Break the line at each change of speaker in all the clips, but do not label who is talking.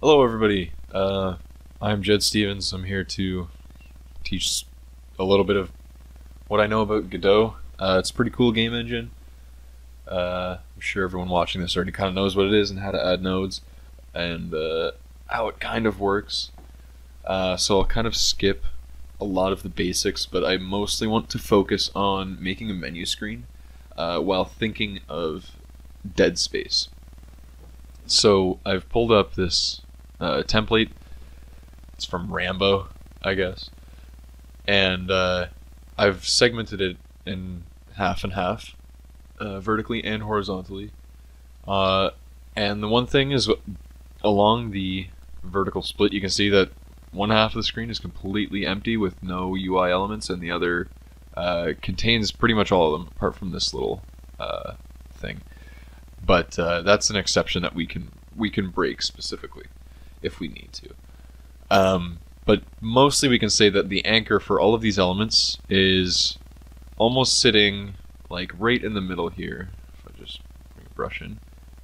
Hello, everybody. Uh, I'm Jed Stevens. I'm here to teach a little bit of what I know about Godot. Uh, it's a pretty cool game engine. Uh, I'm sure everyone watching this already kind of knows what it is and how to add nodes and uh, how it kind of works. Uh, so I'll kind of skip a lot of the basics, but I mostly want to focus on making a menu screen uh, while thinking of dead space. So I've pulled up this uh, template. It's from Rambo, I guess, and uh, I've segmented it in half and half, uh, vertically and horizontally. Uh, and the one thing is, along the vertical split, you can see that one half of the screen is completely empty with no UI elements, and the other uh, contains pretty much all of them, apart from this little uh, thing. But that's an exception that we can we can break specifically if we need to. Um, but mostly we can say that the anchor for all of these elements is almost sitting like right in the middle here. If I just bring a brush in,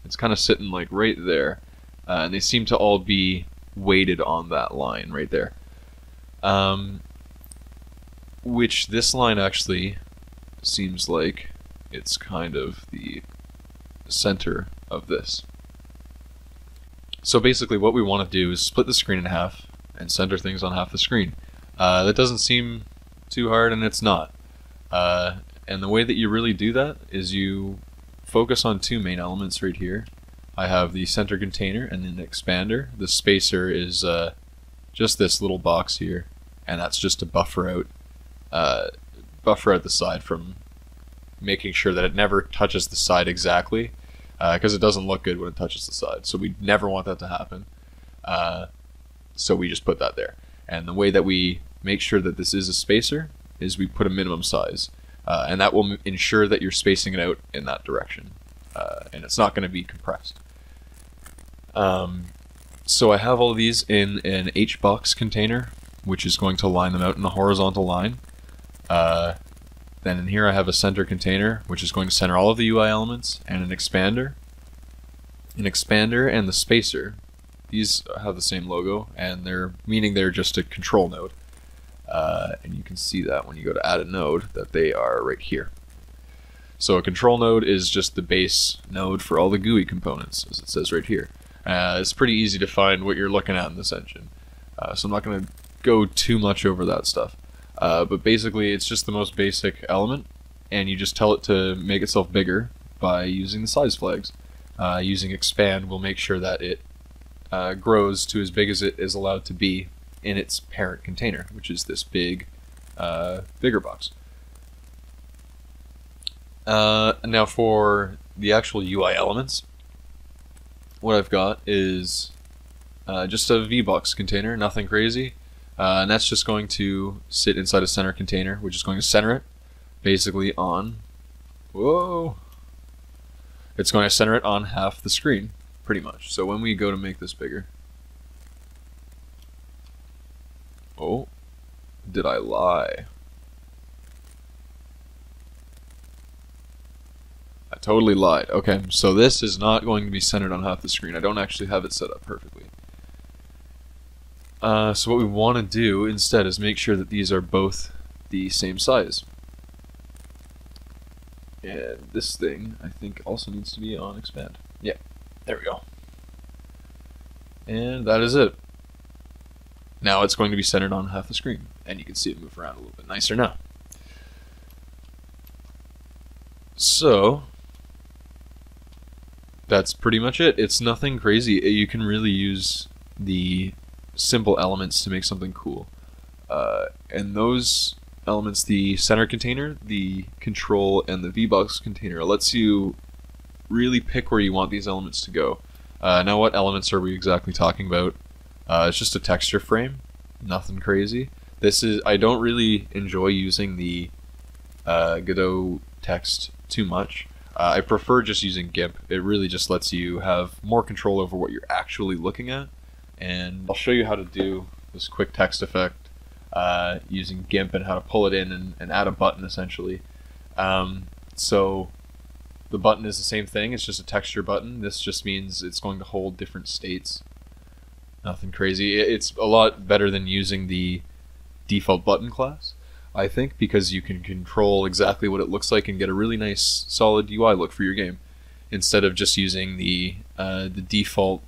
it's kind of sitting like right there, uh, and they seem to all be weighted on that line right there. Um, which this line actually seems like it's kind of the center of this. So basically what we want to do is split the screen in half and center things on half the screen. Uh, that doesn't seem too hard and it's not. Uh, and the way that you really do that is you focus on two main elements right here. I have the center container and then the expander. The spacer is uh, just this little box here and that's just to buffer out uh, buffer out the side from making sure that it never touches the side exactly because uh, it doesn't look good when it touches the side. So we never want that to happen. Uh, so we just put that there. And the way that we make sure that this is a spacer is we put a minimum size. Uh, and that will ensure that you're spacing it out in that direction. Uh, and it's not going to be compressed. Um, so I have all these in an HBox container, which is going to line them out in a horizontal line. Uh, then in here I have a center container, which is going to center all of the UI elements, and an expander. An expander and the spacer. These have the same logo, and they're meaning they're just a control node. Uh, and you can see that when you go to add a node, that they are right here. So a control node is just the base node for all the GUI components, as it says right here. Uh, it's pretty easy to find what you're looking at in this engine. Uh, so I'm not going to go too much over that stuff. Uh, but basically, it's just the most basic element, and you just tell it to make itself bigger by using the size flags. Uh, using expand will make sure that it uh, grows to as big as it is allowed to be in its parent container, which is this big, uh, bigger box. Uh, now for the actual UI elements, what I've got is uh, just a VBox container, nothing crazy. Uh, and that's just going to sit inside a center container, which is going to center it basically on. Whoa! It's going to center it on half the screen, pretty much. So when we go to make this bigger. Oh, did I lie? I totally lied. Okay, so this is not going to be centered on half the screen. I don't actually have it set up perfectly. Uh, so what we want to do instead is make sure that these are both the same size. And this thing, I think, also needs to be on expand. Yeah, there we go. And that is it. Now it's going to be centered on half the screen, and you can see it move around a little bit nicer now. So, that's pretty much it. It's nothing crazy. You can really use the simple elements to make something cool. Uh, and those elements, the center container, the control, and the VBox container, It lets you really pick where you want these elements to go. Uh, now, what elements are we exactly talking about? Uh, it's just a texture frame, nothing crazy. This is I don't really enjoy using the uh, Godot text too much. Uh, I prefer just using GIMP. It really just lets you have more control over what you're actually looking at and I'll show you how to do this quick text effect uh, using GIMP and how to pull it in and, and add a button essentially. Um, so the button is the same thing, it's just a texture button. This just means it's going to hold different states. Nothing crazy. It's a lot better than using the default button class, I think, because you can control exactly what it looks like and get a really nice, solid UI look for your game, instead of just using the uh, the default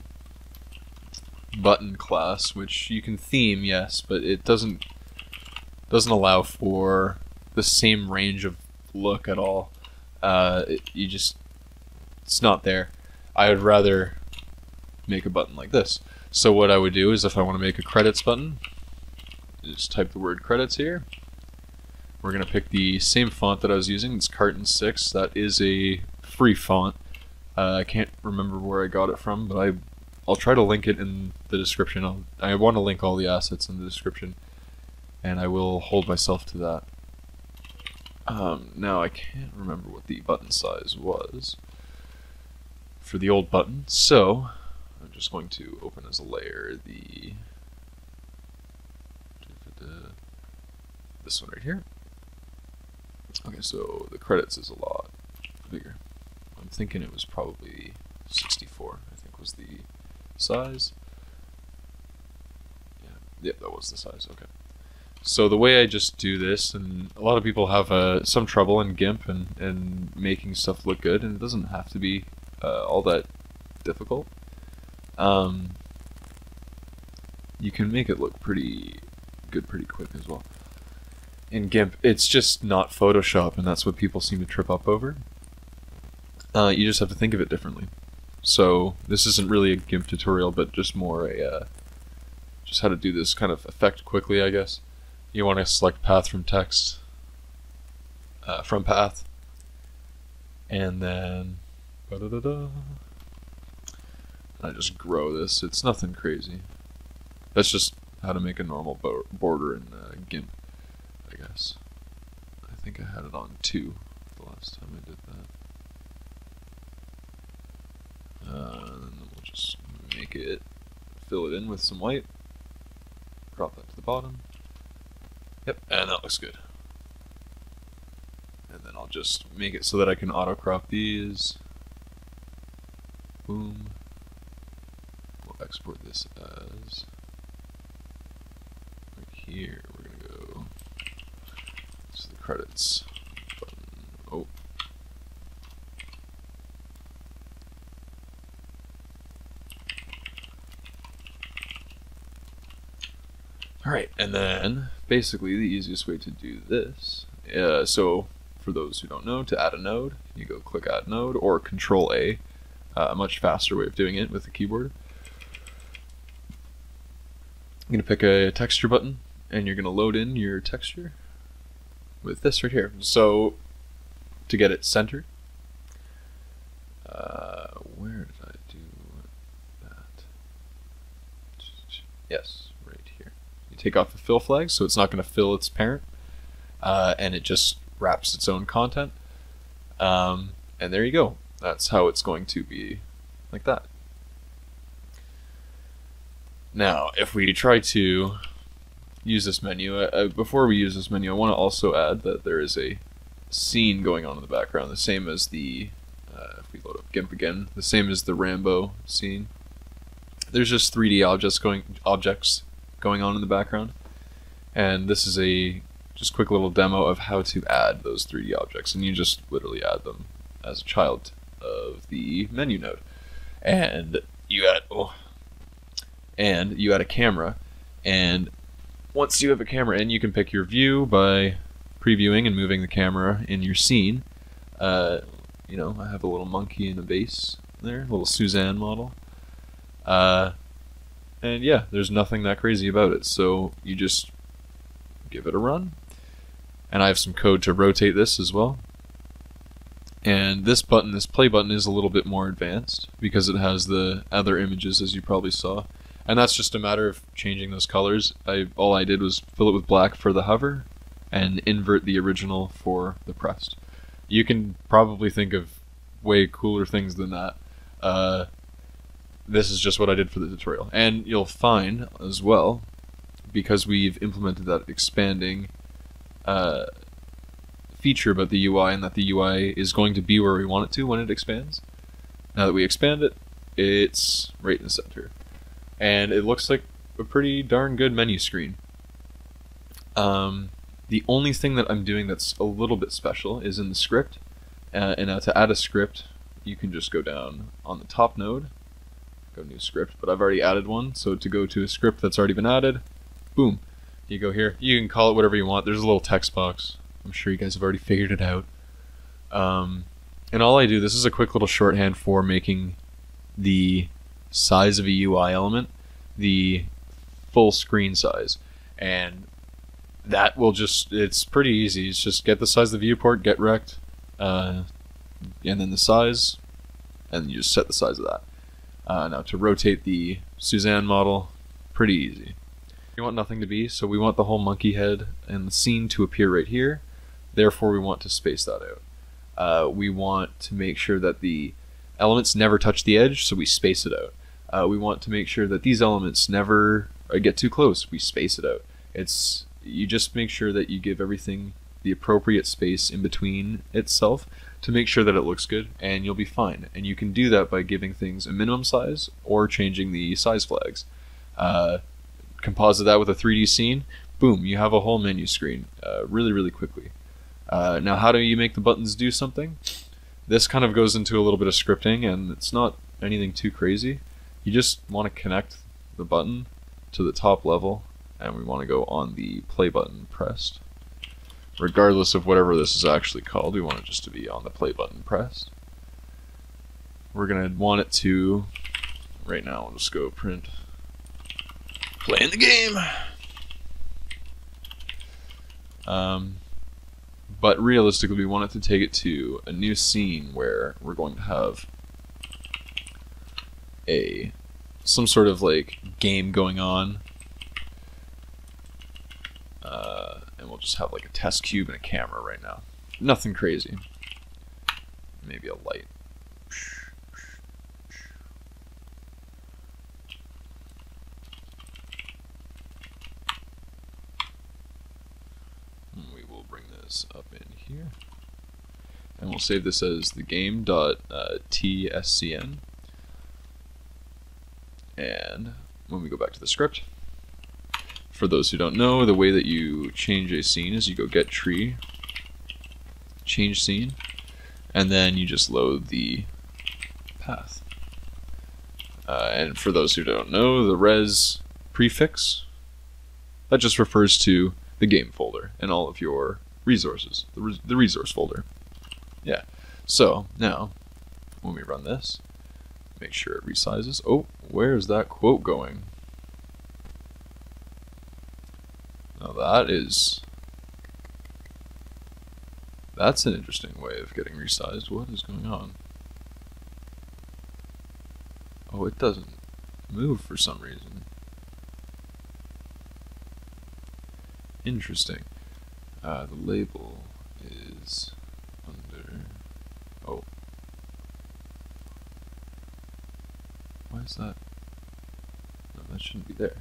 button class, which you can theme, yes, but it doesn't doesn't allow for the same range of look at all. Uh, it, you just it's not there. I would rather make a button like this. So what I would do is if I want to make a credits button, just type the word credits here. We're going to pick the same font that I was using. It's Carton 6. That is a free font. Uh, I can't remember where I got it from, but I, I'll try to link it in the description. I'll, I want to link all the assets in the description, and I will hold myself to that. Um, now, I can't remember what the button size was for the old button, so I'm just going to open as a layer the this one right here. Okay, so the credits is a lot bigger. I'm thinking it was probably 64, I think was the size. Yeah, yeah, that was the size, okay. So the way I just do this, and a lot of people have uh, some trouble in GIMP and, and making stuff look good, and it doesn't have to be uh, all that difficult. Um, you can make it look pretty good pretty quick as well. In GIMP, it's just not Photoshop, and that's what people seem to trip up over. Uh, you just have to think of it differently. So this isn't really a GIMP tutorial, but just more a uh, just how to do this kind of effect quickly, I guess. You want to select path from text, uh, from path, and then da -da -da I just grow this. It's nothing crazy. That's just how to make a normal bo border in uh, GIMP, I guess. I think I had it on 2 the last time I did that. Uh, and then we'll just make it, fill it in with some white, drop that to the bottom. Yep, and that looks good. And then I'll just make it so that I can auto crop these. Boom We'll export this as right here. We're gonna go to the credits button. Oh. Alright, and then basically the easiest way to do this, uh, so for those who don't know, to add a node, you go click add node or control A, uh, a much faster way of doing it with the keyboard. I'm going to pick a texture button and you're going to load in your texture with this right here. So to get it centered, uh, where did I do that? Yes, right take off the fill flag so it's not going to fill its parent uh, and it just wraps its own content. Um, and there you go. That's how it's going to be like that. Now, if we try to use this menu, uh, uh, before we use this menu, I want to also add that there is a scene going on in the background, the same as the, uh, if we load up GIMP again, the same as the Rambo scene. There's just 3D objects going objects going on in the background, and this is a just quick little demo of how to add those 3D objects, and you just literally add them as a child of the menu node. And you add, oh, and you add a camera. And once you have a camera in, you can pick your view by previewing and moving the camera in your scene. Uh, you know, I have a little monkey in the base there, a little Suzanne model. Uh, and yeah, there's nothing that crazy about it. So you just give it a run. And I have some code to rotate this as well. And this button, this play button, is a little bit more advanced because it has the other images as you probably saw and that's just a matter of changing those colors. I all I did was fill it with black for the hover, and invert the original for the pressed. You can probably think of way cooler things than that. Uh, this is just what I did for the tutorial, and you'll find as well, because we've implemented that expanding uh, feature about the UI, and that the UI is going to be where we want it to when it expands. Now that we expand it, it's right in the center. and it looks like a pretty darn good menu screen. Um, the only thing that I'm doing that's a little bit special is in the script. Uh, and now to add a script, you can just go down on the top node, go new script, but I've already added one. So to go to a script that's already been added, boom, you go here. You can call it whatever you want. There's a little text box. I'm sure you guys have already figured it out. Um, and all I do, this is a quick little shorthand for making the size of a UI element the full screen size. And that will just, it's pretty easy. It's just get the size of the viewport, get rect, uh, and then the size, and you just set the size of that. Uh, now to rotate the Suzanne model, pretty easy. We want nothing to be, so we want the whole monkey head and the scene to appear right here. Therefore, we want to space that out. Uh, we want to make sure that the elements never touch the edge, so we space it out. Uh, we want to make sure that these elements never uh, get too close. We space it out. It's you just make sure that you give everything the appropriate space in between itself to make sure that it looks good, and you'll be fine. And you can do that by giving things a minimum size or changing the size flags. Uh, composite that with a 3D scene, boom, you have a whole menu screen uh, really, really quickly. Uh, now, how do you make the buttons do something? This kind of goes into a little bit of scripting, and it's not anything too crazy. You just want to connect the button to the top level, and we want to go on the play button pressed. Regardless of whatever this is actually called, we want it just to be on the play button pressed. We're going to want it to, right now, we'll just go print playing the game. Um, but realistically, we want it to take it to a new scene where we're going to have a some sort of like game going on. Uh, and we'll just have like a test cube and a camera right now. Nothing crazy. Maybe a light. We will bring this up in here. And we'll save this as the game.tscn. Uh, and when we go back to the script, for those who don't know, the way that you change a scene is you go get tree, change scene, and then you just load the path. Uh, and for those who don't know, the res prefix, that just refers to the game folder and all of your resources, the, the resource folder. Yeah. So now, when we run this, Make sure it resizes. Oh, where's that quote going? Now that is... That's an interesting way of getting resized. What is going on? Oh, it doesn't move for some reason. Interesting. Uh, the label is under... Oh, Why is that? No, that shouldn't be there.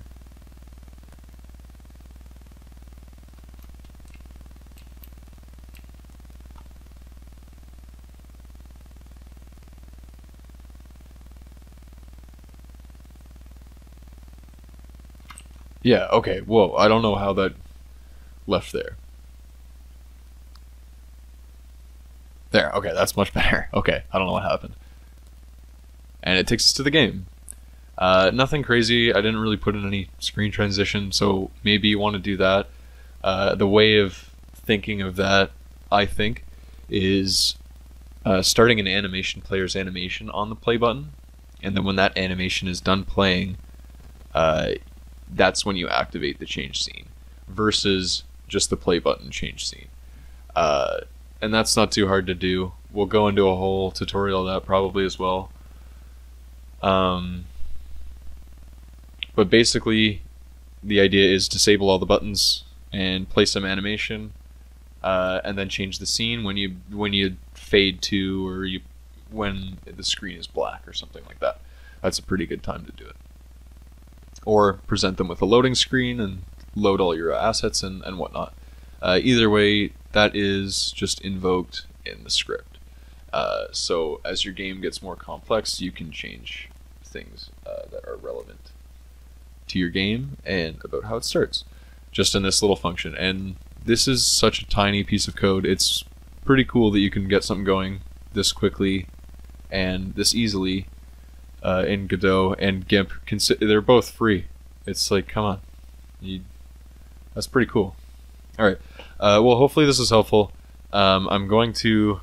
Yeah, okay, whoa, I don't know how that left there. There, okay, that's much better. Okay, I don't know what happened and it takes us to the game. Uh, nothing crazy. I didn't really put in any screen transition, so maybe you want to do that. Uh, the way of thinking of that, I think, is uh, starting an animation player's animation on the play button, and then when that animation is done playing, uh, that's when you activate the change scene, versus just the play button change scene. Uh, and that's not too hard to do. We'll go into a whole tutorial that probably as well. Um, but basically, the idea is disable all the buttons and play some animation, uh, and then change the scene when you when you fade to or you when the screen is black or something like that. That's a pretty good time to do it. Or present them with a loading screen and load all your assets and, and whatnot. Uh, either way, that is just invoked in the script. Uh, so as your game gets more complex, you can change things uh, that are relevant to your game and about how it starts, just in this little function. And this is such a tiny piece of code. It's pretty cool that you can get something going this quickly and this easily uh, in Godot and GIMP. They're both free. It's like, come on, you, that's pretty cool. All right. Uh, well, hopefully this is helpful. Um, I'm going to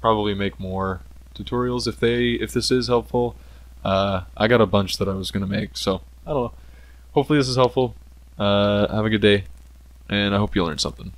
probably make more tutorials if they if this is helpful. Uh, I got a bunch that I was gonna make, so I don't know. Hopefully this is helpful. Uh, have a good day, and I hope you learned something.